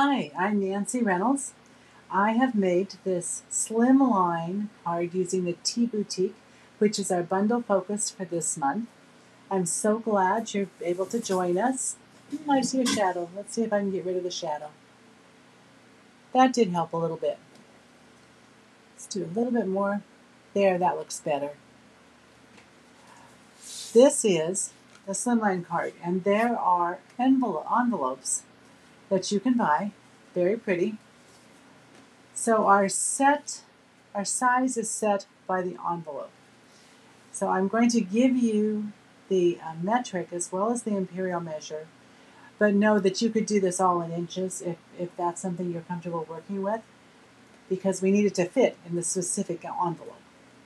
Hi, I'm Nancy Reynolds. I have made this slimline card using the Tea Boutique, which is our bundle focus for this month. I'm so glad you're able to join us. I see a shadow. Let's see if I can get rid of the shadow. That did help a little bit. Let's do a little bit more. There, that looks better. This is the slimline card, and there are envelope, envelopes that you can buy. Very pretty. So our set, our size is set by the envelope. So I'm going to give you the uh, metric as well as the imperial measure, but know that you could do this all in inches if, if that's something you're comfortable working with, because we need it to fit in the specific envelope.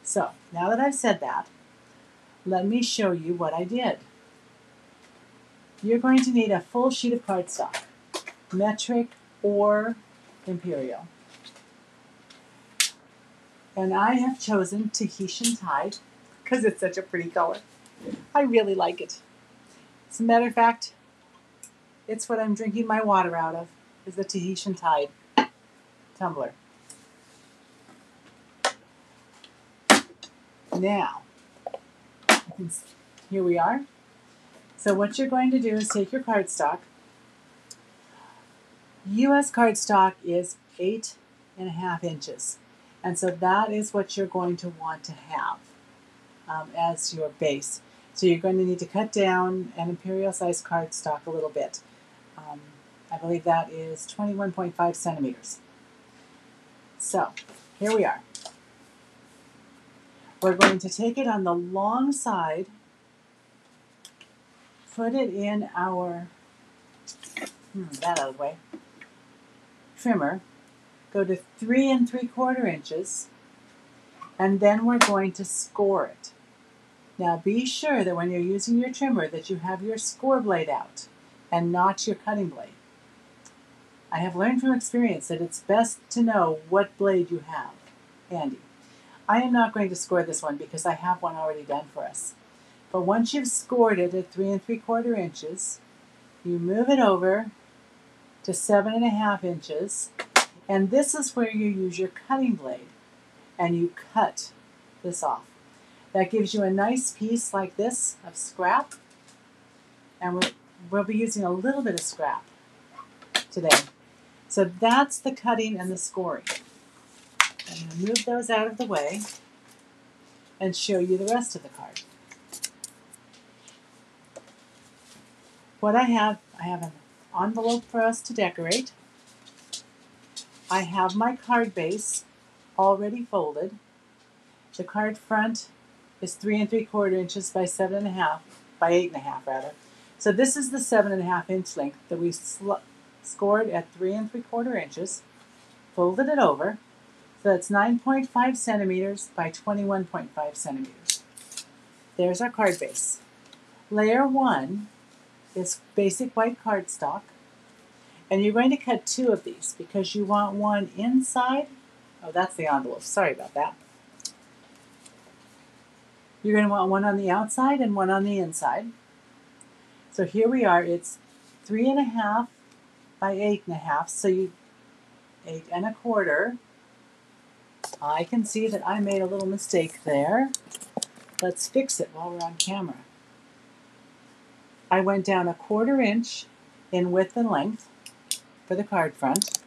So now that I've said that, let me show you what I did. You're going to need a full sheet of cardstock metric or imperial. And I have chosen Tahitian Tide because it's such a pretty color. I really like it. As a matter of fact, it's what I'm drinking my water out of, is the Tahitian Tide tumbler. Now, here we are. So what you're going to do is take your cardstock, US cardstock is eight and a half inches. And so that is what you're going to want to have um, as your base. So you're going to need to cut down an imperial size cardstock a little bit. Um, I believe that is 21.5 centimeters. So here we are. We're going to take it on the long side, put it in our, hmm, that out of the way, trimmer, go to three and three quarter inches, and then we're going to score it. Now be sure that when you're using your trimmer that you have your score blade out and not your cutting blade. I have learned from experience that it's best to know what blade you have handy. I am not going to score this one because I have one already done for us. But once you've scored it at three and three quarter inches, you move it over to seven and a half inches. And this is where you use your cutting blade and you cut this off. That gives you a nice piece like this of scrap. And we'll, we'll be using a little bit of scrap today. So that's the cutting and the scoring. I'm going to move those out of the way and show you the rest of the card. What I have, I have an envelope for us to decorate. I have my card base already folded. The card front is three and three quarter inches by seven and a half, by eight and a half rather. So this is the seven and a half inch length that we scored at three and three quarter inches. Folded it over. So that's 9.5 centimeters by 21.5 centimeters. There's our card base. Layer one is basic white cardstock. And you're going to cut two of these because you want one inside. Oh, that's the envelope. Sorry about that. You're going to want one on the outside and one on the inside. So here we are. It's three and a half by eight and a half. So you eight and a quarter. I can see that I made a little mistake there. Let's fix it while we're on camera. I went down a quarter inch in width and length for the card front.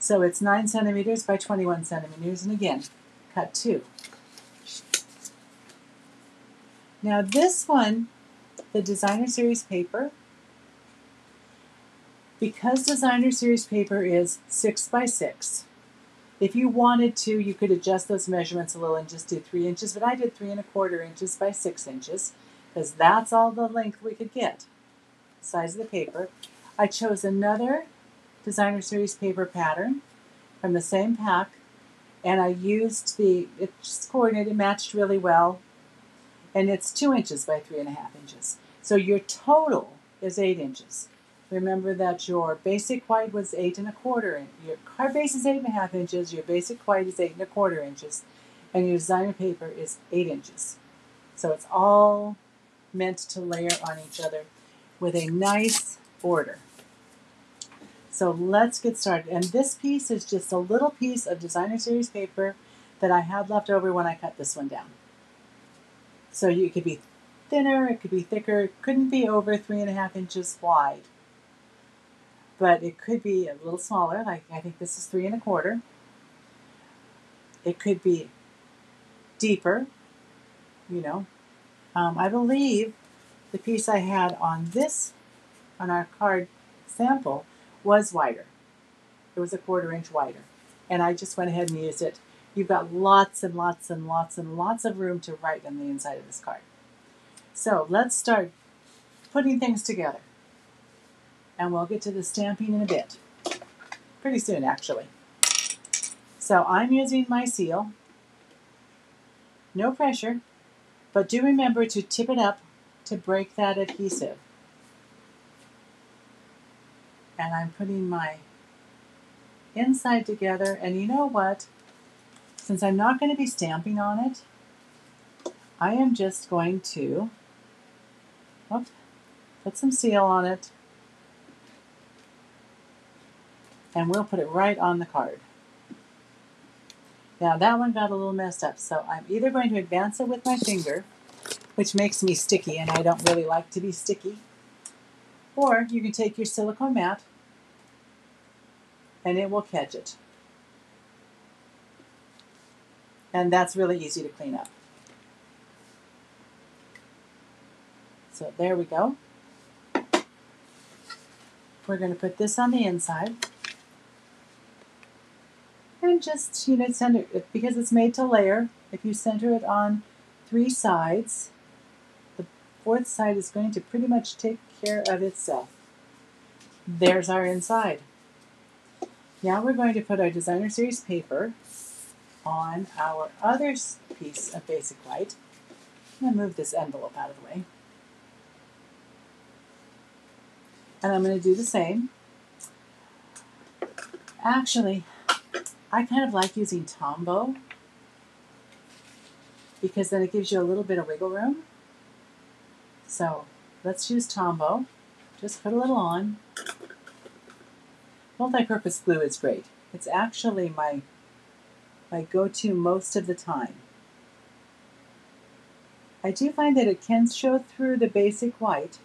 So it's 9 centimeters by 21 centimeters, and again, cut two. Now this one, the Designer Series paper, because Designer Series paper is 6 by 6, if you wanted to, you could adjust those measurements a little and just do 3 inches, but I did 3 and a quarter inches by 6 inches because that's all the length we could get, size of the paper. I chose another Designer Series paper pattern from the same pack, and I used the, it's coordinated, matched really well, and it's two inches by three and a half inches. So your total is eight inches. Remember that your basic white was eight and a quarter. Your card base is eight and a half inches. Your basic white is eight and a quarter inches, and your designer paper is eight inches. So it's all meant to layer on each other with a nice border. So let's get started. And this piece is just a little piece of designer series paper that I had left over when I cut this one down. So you could be thinner, it could be thicker, it couldn't be over three and a half inches wide. But it could be a little smaller, like I think this is three and a quarter. It could be deeper, you know. Um, I believe the piece I had on this, on our card sample, was wider. It was a quarter inch wider. And I just went ahead and used it. You've got lots and lots and lots and lots of room to write on the inside of this card. So let's start putting things together. And we'll get to the stamping in a bit. Pretty soon, actually. So I'm using my seal. No pressure, but do remember to tip it up to break that adhesive. And I'm putting my inside together. And you know what? Since I'm not going to be stamping on it, I am just going to put some seal on it. And we'll put it right on the card. Now that one got a little messed up, so I'm either going to advance it with my finger, which makes me sticky, and I don't really like to be sticky, or you can take your silicone mat and it will catch it. And that's really easy to clean up. So there we go. We're going to put this on the inside. And just, you know, center it because it's made to layer. If you center it on three sides, the fourth side is going to pretty much take care of itself. There's our inside. Now we're going to put our designer series paper on our other piece of basic white. I'm going to move this envelope out of the way. And I'm going to do the same. Actually, I kind of like using Tombow because then it gives you a little bit of wiggle room. So let's use Tombow. Just put a little on. Multi-purpose glue is great. It's actually my my go-to most of the time. I do find that it can show through the basic white,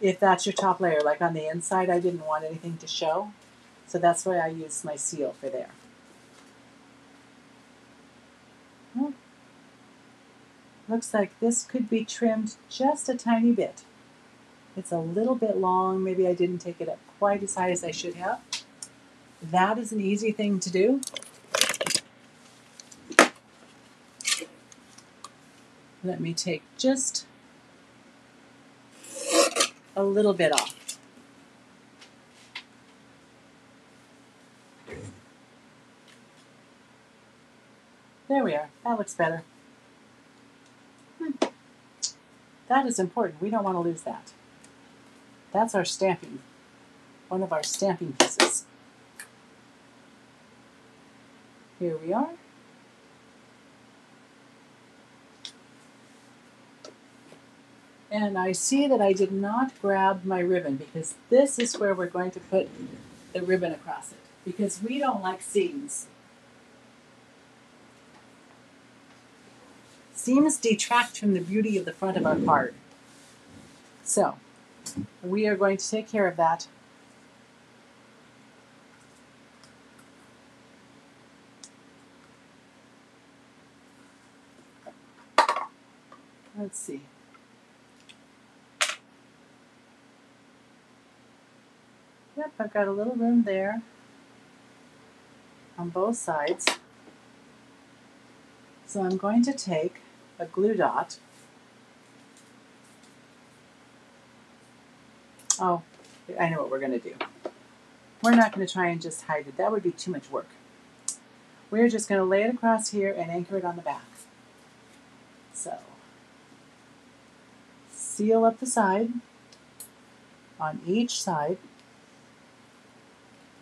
if that's your top layer. Like on the inside, I didn't want anything to show. So that's why I use my seal for there. Well, looks like this could be trimmed just a tiny bit. It's a little bit long. Maybe I didn't take it up quite as high as I should have. That is an easy thing to do. Let me take just a little bit off. There we are. That looks better. Hmm. That is important. We don't want to lose that. That's our stamping, one of our stamping pieces. Here we are. And I see that I did not grab my ribbon because this is where we're going to put the ribbon across it because we don't like seams. Seams detract from the beauty of the front of our card. So we are going to take care of that. Let's see. Yep, I've got a little room there on both sides. So I'm going to take a glue dot. Oh, I know what we're going to do. We're not going to try and just hide it. That would be too much work. We're just going to lay it across here and anchor it on the back. So, seal up the side on each side.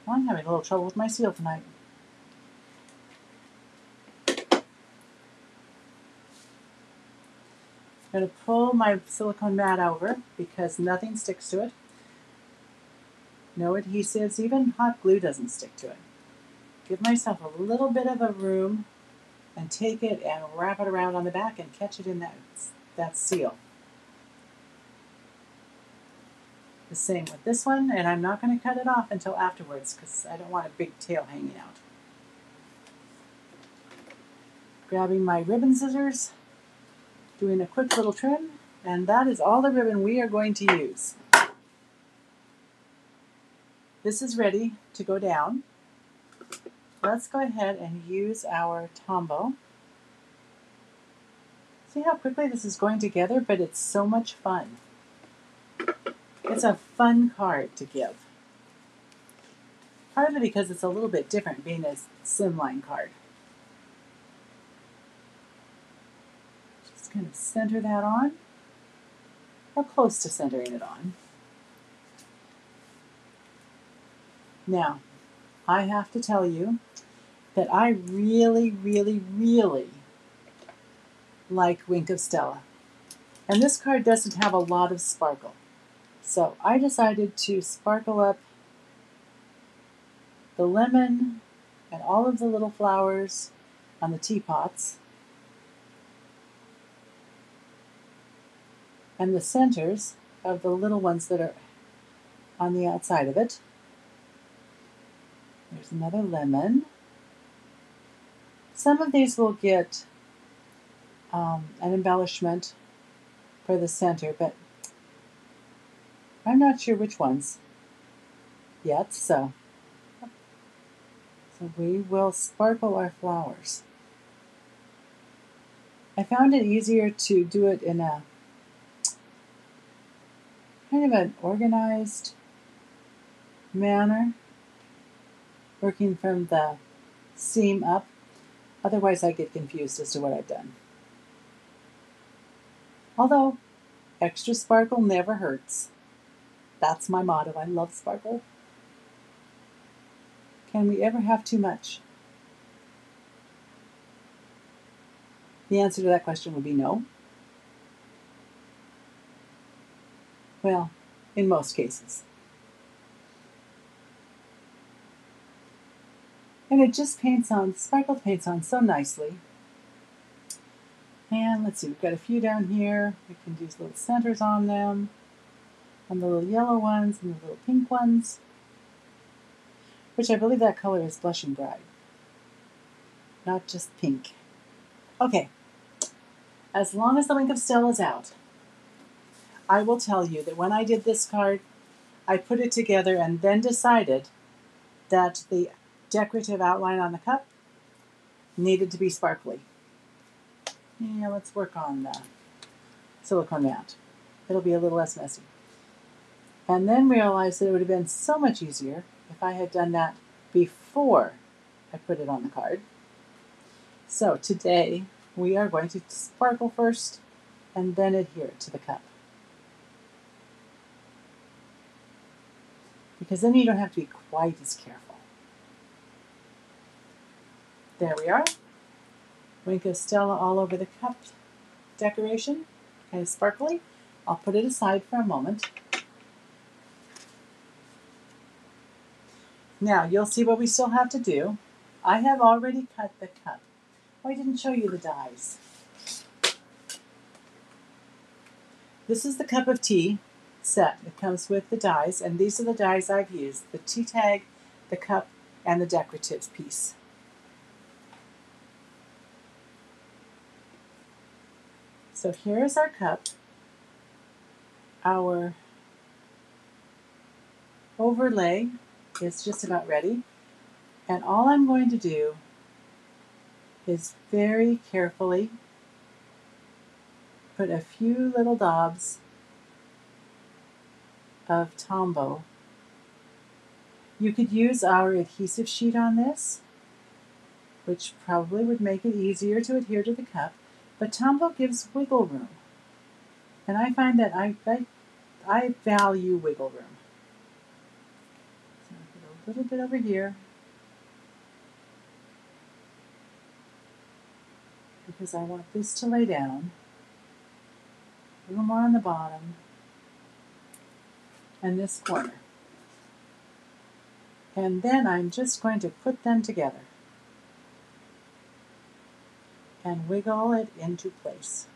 I'm having a little trouble with my seal tonight. I'm going to pull my silicone mat over because nothing sticks to it. no adhesives, even hot glue doesn't stick to it. Give myself a little bit of a room and take it and wrap it around on the back and catch it in that, that seal. The same with this one, and I'm not going to cut it off until afterwards because I don't want a big tail hanging out. Grabbing my ribbon scissors, doing a quick little trim, and that is all the ribbon we are going to use. This is ready to go down. Let's go ahead and use our Tombow. See how quickly this is going together, but it's so much fun. It's a fun card to give. Partly because it's a little bit different being a slimline card. Center that on, or close to centering it on. Now, I have to tell you that I really, really, really like Wink of Stella. And this card doesn't have a lot of sparkle. So I decided to sparkle up the lemon and all of the little flowers on the teapots and the centers of the little ones that are on the outside of it. There's another lemon. Some of these will get um, an embellishment for the center, but I'm not sure which ones yet, so, so we will sparkle our flowers. I found it easier to do it in a kind of an organized manner working from the seam up. Otherwise, I get confused as to what I've done. Although, extra sparkle never hurts. That's my motto. I love sparkle. Can we ever have too much? The answer to that question would be no. Well, in most cases. And it just paints on, sparkle paints on so nicely. And let's see, we've got a few down here. We can use little centers on them, on the little yellow ones and the little pink ones, which I believe that color is Blushing Bride, not just pink. Okay, as long as the Wink of Stella is out, I will tell you that when I did this card, I put it together and then decided that the decorative outline on the cup needed to be sparkly. Yeah, let's work on the silicone mat. It'll be a little less messy. And then realized that it would have been so much easier if I had done that before I put it on the card. So today we are going to sparkle first and then adhere to the cup. Because then you don't have to be quite as careful. There we are. Wink of Stella all over the cup decoration, kind of sparkly. I'll put it aside for a moment. Now, you'll see what we still have to do. I have already cut the cup. Oh, I didn't show you the dies. This is the cup of tea set. It comes with the dies, and these are the dies I've used. The tea tag, the cup, and the decorative piece. So here's our cup. Our overlay is just about ready. And all I'm going to do is very carefully put a few little daubs of Tombow. You could use our adhesive sheet on this, which probably would make it easier to adhere to the cup. But Tombow gives wiggle room. And I find that I, I, I value wiggle room. So a little bit over here. Because I want this to lay down. A little more on the bottom. And this corner. And then I'm just going to put them together and wiggle it into place.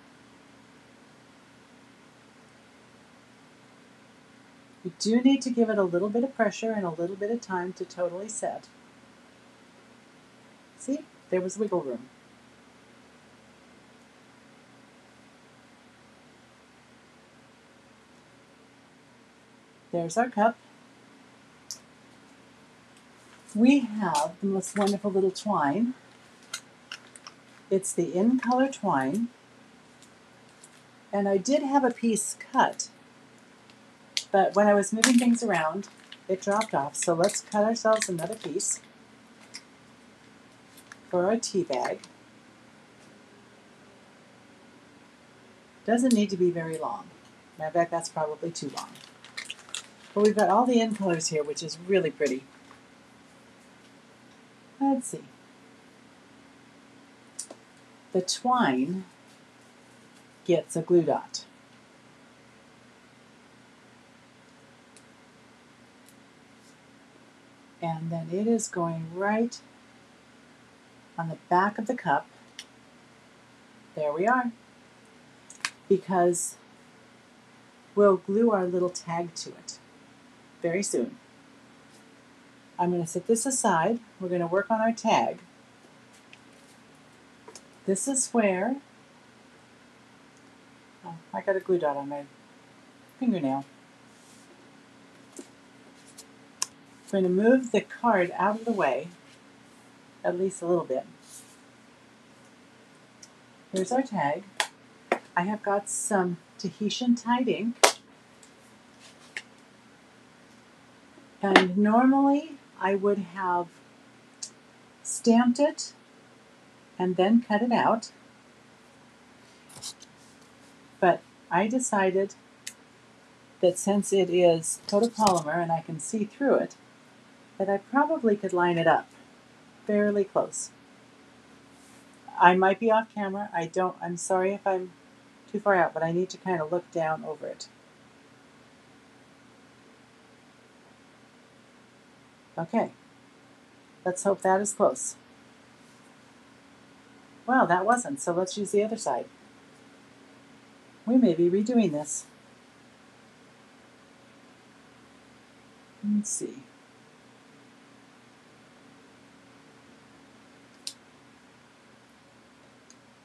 You do need to give it a little bit of pressure and a little bit of time to totally set. See, there was wiggle room. There's our cup. We have the most wonderful little twine. It's the in color twine. And I did have a piece cut, but when I was moving things around, it dropped off. So let's cut ourselves another piece for our tea bag. Doesn't need to be very long. Of fact, that's probably too long. But we've got all the in colors here, which is really pretty. Let's see. The twine gets a glue dot. And then it is going right on the back of the cup. There we are. Because we'll glue our little tag to it very soon. I'm going to set this aside. We're going to work on our tag. This is where, oh, I got a glue dot on my fingernail. I'm going to move the card out of the way, at least a little bit. Here's our tag. I have got some Tahitian Tide ink. And normally I would have stamped it and then cut it out. But I decided that since it is photopolymer and I can see through it, that I probably could line it up fairly close. I might be off camera. I don't, I'm sorry if I'm too far out, but I need to kind of look down over it. Okay, let's hope that is close. Well, that wasn't, so let's use the other side. We may be redoing this. Let's see.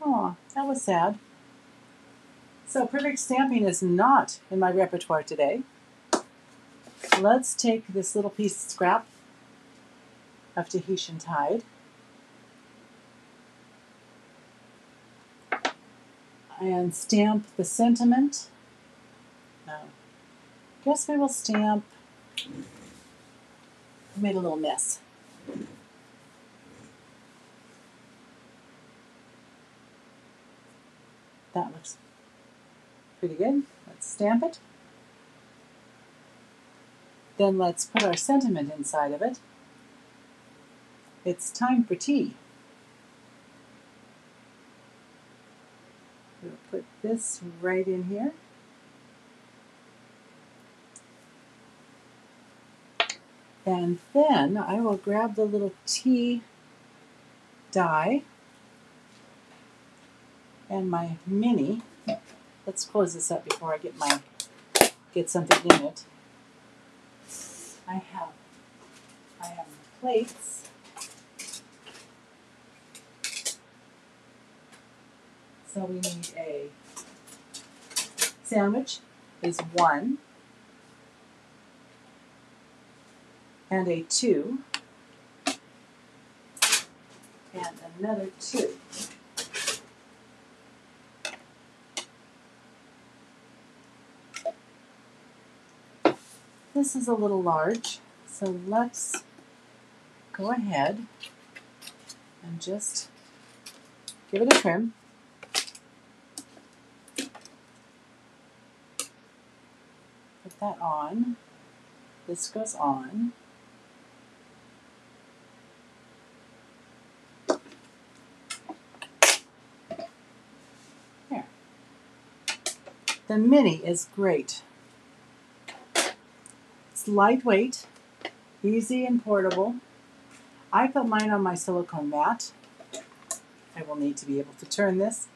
Oh, that was sad. So perfect stamping is not in my repertoire today. Let's take this little piece of scrap of Tahitian Tide. And stamp the sentiment. Guess we will stamp. I made a little mess. That looks pretty good. Let's stamp it. Then let's put our sentiment inside of it. It's time for tea. We'll put this right in here. And then I will grab the little tea die and my mini. Let's close this up before I get my get something in it. I have I have plates. So we need a sandwich is one and a two and another two. This is a little large, so let's go ahead and just give it a trim. That on. This goes on. The mini is great. It's lightweight Easy and portable. I put mine on my silicone mat. I will need to be able to turn this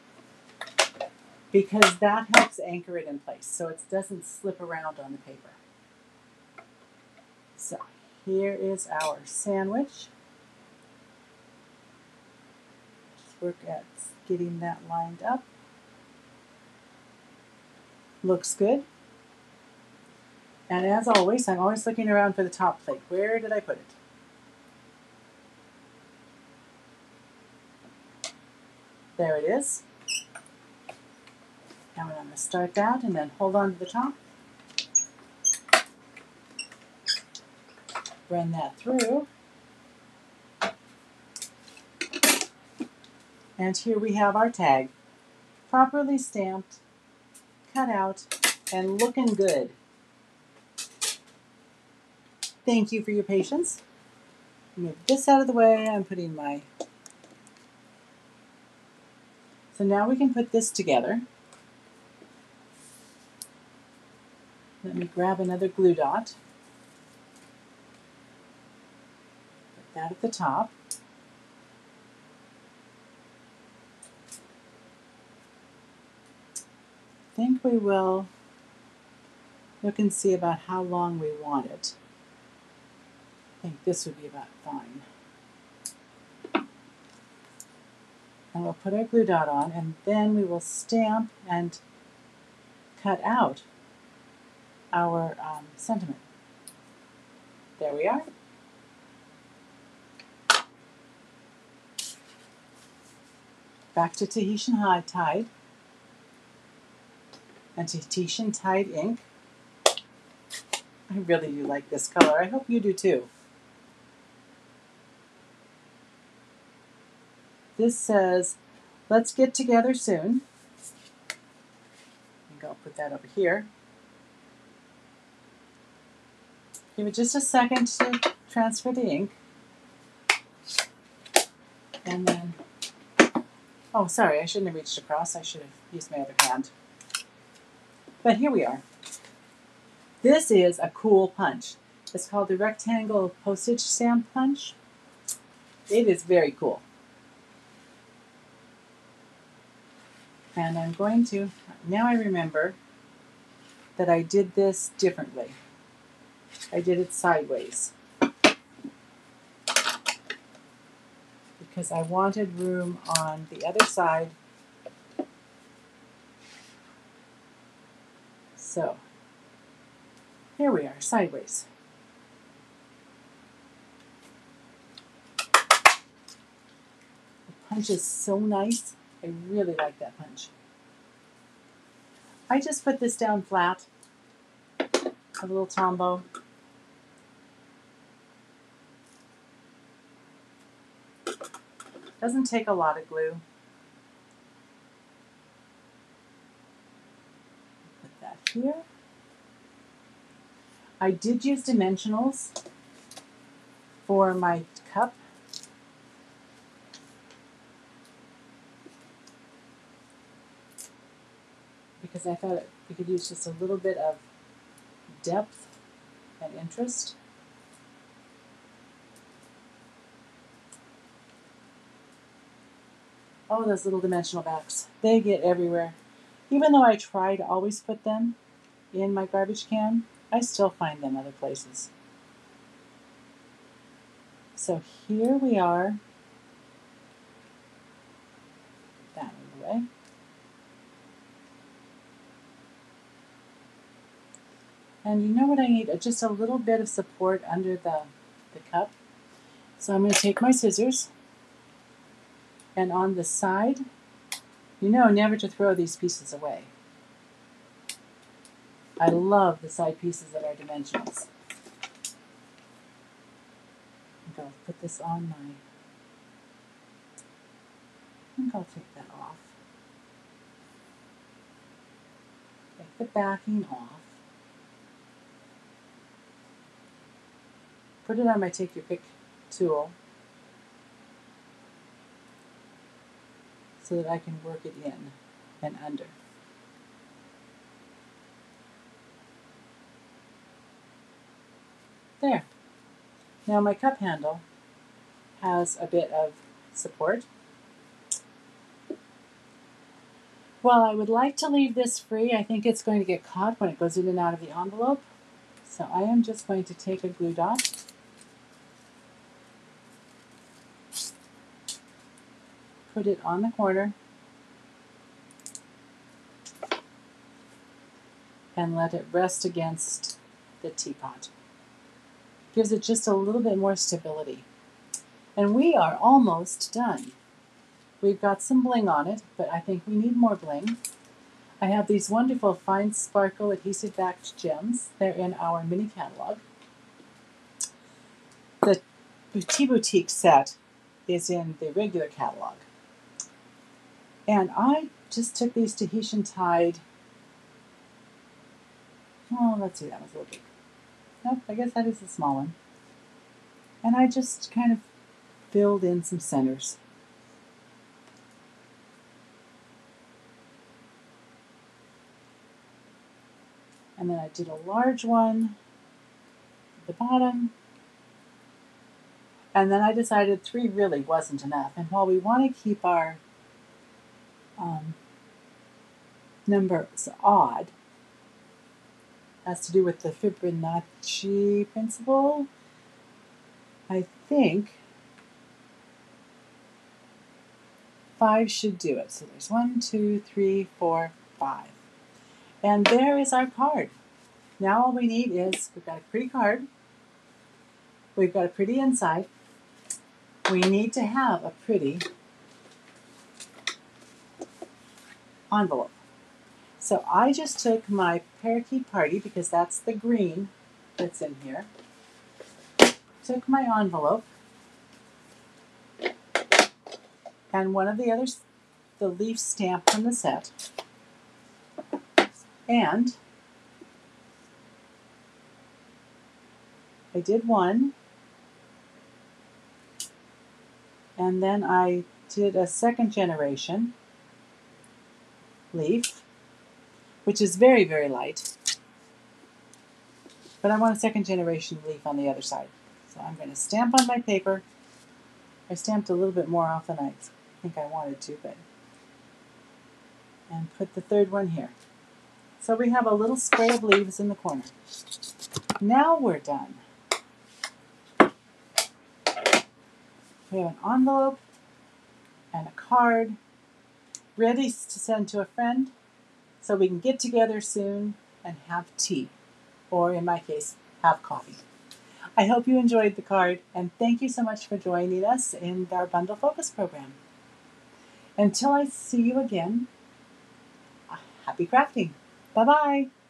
because that helps anchor it in place so it doesn't slip around on the paper. So here is our sandwich. Just work at getting that lined up. Looks good. And as always, I'm always looking around for the top plate. Where did I put it? There it is. Now I'm going to start that and then hold on to the top. Run that through. And here we have our tag. Properly stamped, cut out, and looking good. Thank you for your patience. Move this out of the way. I'm putting my so now we can put this together. Let me grab another glue dot. Put that at the top. I think we will look and see about how long we want it. I think this would be about fine. and we'll put our glue dot on and then we will stamp and cut out our um, sentiment. There we are. Back to Tahitian High Tide and Tahitian Tide ink. I really do like this color. I hope you do too. This says, let's get together soon. I think I'll put that over here. Give it just a second to transfer the ink. And then, oh, sorry, I shouldn't have reached across. I should have used my other hand. But here we are. This is a cool punch. It's called the Rectangle Postage Stamp Punch. It is very cool. And I'm going to, now I remember that I did this differently. I did it sideways. Because I wanted room on the other side. So, here we are, sideways. The punch is so nice. I really like that punch. I just put this down flat, a little Tombow. Doesn't take a lot of glue. Put that here. I did use dimensionals for my cup because I thought we could use just a little bit of depth and interest. Oh, those little dimensional backs. They get everywhere. Even though I try to always put them in my garbage can, I still find them other places. So here we are. That way. And you know what I need? Just a little bit of support under the, the cup. So I'm going to take my scissors and on the side, you know never to throw these pieces away. I love the side pieces that are dimensionals. I think I'll put this on my, I think I'll take that off. Take the backing off. Put it on my take your pick tool so that I can work it in and under. There. Now my cup handle has a bit of support. Well, I would like to leave this free. I think it's going to get caught when it goes in and out of the envelope. So I am just going to take a glue dot. Put it on the corner. And let it rest against the teapot. Gives it just a little bit more stability. And we are almost done. We've got some bling on it, but I think we need more bling. I have these wonderful fine sparkle adhesive backed gems. They're in our mini catalog. The Tea Boutique set is in the regular catalog. And I just took these Tahitian Tide. Oh, let's see, that was a little big. Nope, I guess that is a small one. And I just kind of filled in some centers. And then I did a large one at the bottom. And then I decided three really wasn't enough. And while we want to keep our um, numbers odd, has to do with the Fibonacci principle, I think five should do it. So there's one, two, three, four, five. And there is our card. Now all we need is, we've got a pretty card, we've got a pretty inside, we need to have a pretty envelope. So I just took my parakeet party, because that's the green that's in here, took my envelope, and one of the others, the leaf stamp from the set, and I did one, and then I did a second generation leaf, which is very, very light. But I want a second generation leaf on the other side. So I'm going to stamp on my paper. I stamped a little bit more off than I think I wanted to, but and put the third one here. So we have a little spray of leaves in the corner. Now we're done. We have an envelope and a card ready to send to a friend so we can get together soon and have tea, or in my case, have coffee. I hope you enjoyed the card and thank you so much for joining us in our Bundle Focus program. Until I see you again, happy crafting! Bye bye.